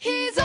He's